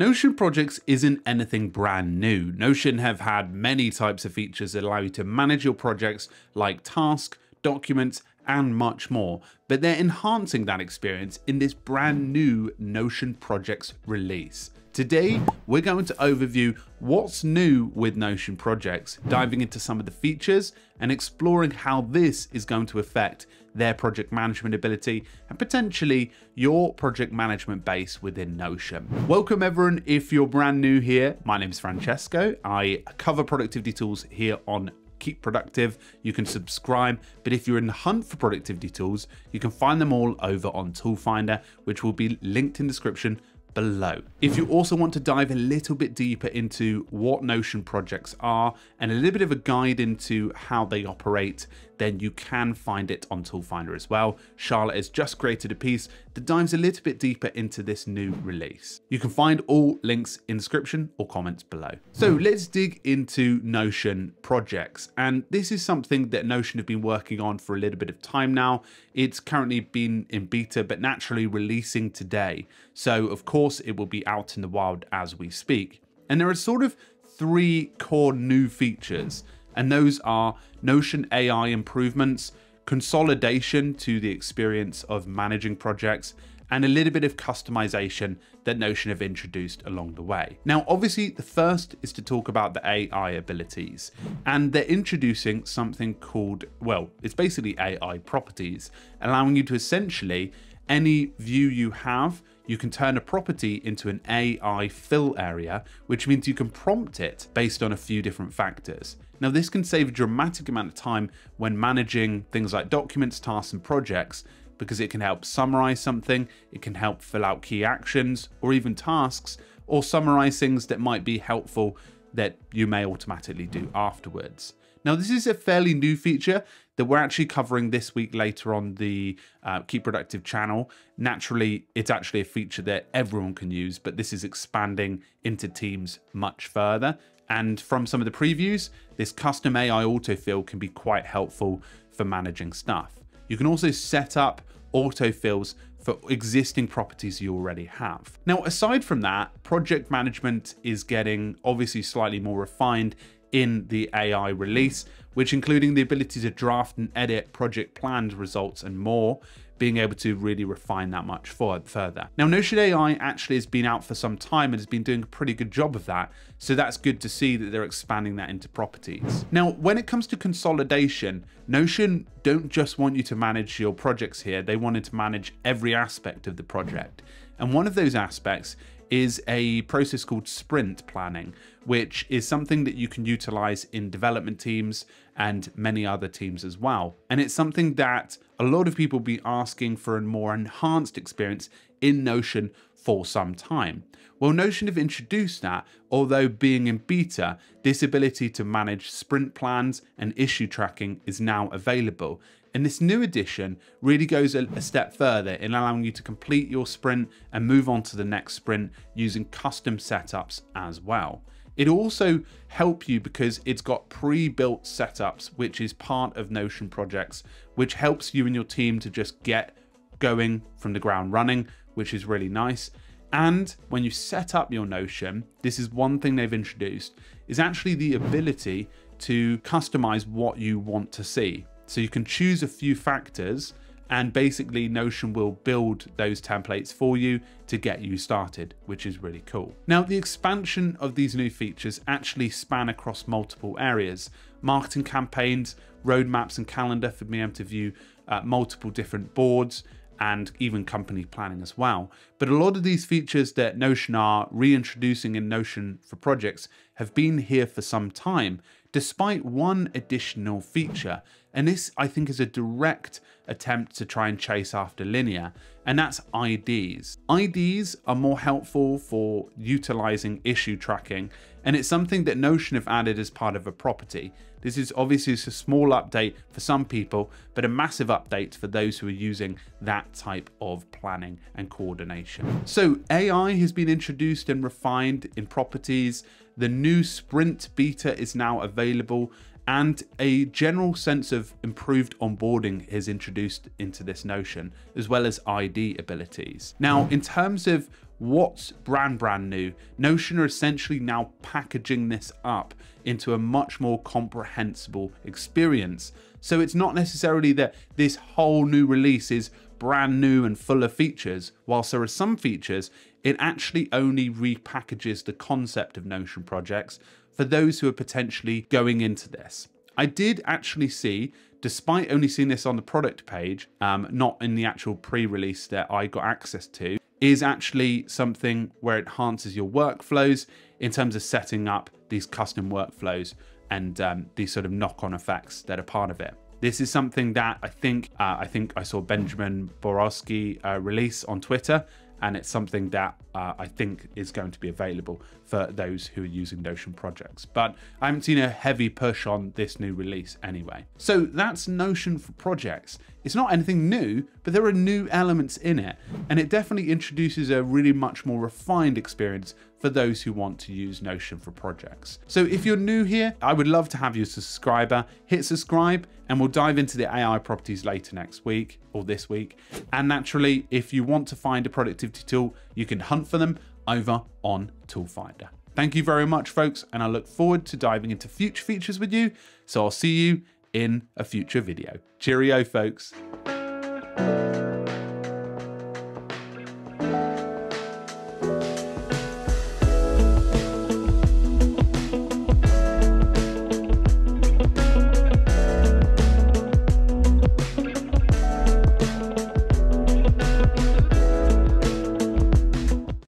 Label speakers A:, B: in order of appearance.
A: Notion projects isn't anything brand new. Notion have had many types of features that allow you to manage your projects like tasks, documents, and much more, but they're enhancing that experience in this brand new Notion projects release. Today, we're going to overview what's new with Notion projects, diving into some of the features and exploring how this is going to affect their project management ability and potentially your project management base within Notion. Welcome everyone. If you're brand new here, my name is Francesco. I cover productivity tools here on keep productive, you can subscribe. But if you're in the hunt for productivity tools, you can find them all over on Tool Finder, which will be linked in description below. If you also want to dive a little bit deeper into what Notion projects are and a little bit of a guide into how they operate, then you can find it on Tool Finder as well. Charlotte has just created a piece that dives a little bit deeper into this new release. You can find all links in the description or comments below. So let's dig into Notion projects. And this is something that Notion have been working on for a little bit of time now. It's currently been in beta, but naturally releasing today. So of course it will be out in the wild as we speak. And there are sort of three core new features and those are Notion AI improvements, consolidation to the experience of managing projects, and a little bit of customization that Notion have introduced along the way. Now, obviously, the first is to talk about the AI abilities, and they're introducing something called, well, it's basically AI properties, allowing you to essentially, any view you have, you can turn a property into an AI fill area, which means you can prompt it based on a few different factors. Now, this can save a dramatic amount of time when managing things like documents, tasks, and projects because it can help summarize something, it can help fill out key actions or even tasks, or summarize things that might be helpful that you may automatically do afterwards. Now, this is a fairly new feature that we're actually covering this week later on the uh, Keep Productive channel. Naturally, it's actually a feature that everyone can use, but this is expanding into teams much further. And from some of the previews, this custom AI autofill can be quite helpful for managing stuff. You can also set up autofills for existing properties you already have. Now, aside from that, project management is getting obviously slightly more refined in the AI release, which including the ability to draft and edit project plans, results, and more, being able to really refine that much further. Now, Notion AI actually has been out for some time and has been doing a pretty good job of that. So that's good to see that they're expanding that into properties. Now, when it comes to consolidation, Notion don't just want you to manage your projects here. They wanted to manage every aspect of the project. And one of those aspects is a process called sprint planning, which is something that you can utilize in development teams and many other teams as well. And it's something that a lot of people be asking for a more enhanced experience in Notion for some time. Well, Notion have introduced that, although being in beta, this ability to manage sprint plans and issue tracking is now available. And this new edition really goes a, step further in allowing you to complete your sprint and move on to the next sprint using custom setups as well. It also help you because it's got pre-built setups, which is part of Notion projects, which helps you and your team to just get going from the ground running, which is really nice. And when you set up your Notion, this is one thing they've introduced, is actually the ability to customize what you want to see. So you can choose a few factors and basically Notion will build those templates for you to get you started, which is really cool. Now, the expansion of these new features actually span across multiple areas, marketing campaigns, roadmaps and calendar for me to view uh, multiple different boards, and even company planning as well. But a lot of these features that Notion are reintroducing in Notion for projects have been here for some time, despite one additional feature. And this, I think, is a direct attempt to try and chase after Linear, and that's IDs. IDs are more helpful for utilizing issue tracking, and it's something that Notion have added as part of a property. This is obviously a small update for some people, but a massive update for those who are using that type of planning and coordination. So AI has been introduced and refined in properties. The new Sprint beta is now available and a general sense of improved onboarding is introduced into this notion, as well as ID abilities. Now, in terms of what's brand brand new, Notion are essentially now packaging this up into a much more comprehensible experience. So it's not necessarily that this whole new release is brand new and full of features. Whilst there are some features, it actually only repackages the concept of Notion projects for those who are potentially going into this. I did actually see, despite only seeing this on the product page, um, not in the actual pre-release that I got access to, is actually something where it enhances your workflows in terms of setting up these custom workflows and um, these sort of knock-on effects that are part of it. This is something that I think uh, I think I saw Benjamin Borowski uh, release on Twitter, and it's something that uh, I think is going to be available for those who are using Notion projects. But I haven't seen a heavy push on this new release anyway. So that's Notion for projects. It's not anything new, but there are new elements in it, and it definitely introduces a really much more refined experience for those who want to use Notion for projects. So if you're new here, I would love to have you as a subscriber. Hit subscribe and we'll dive into the AI properties later next week or this week. And naturally, if you want to find a productivity tool, you can hunt for them over on Toolfinder. Thank you very much, folks, and I look forward to diving into future features with you. So I'll see you in a future video. Cheerio, folks.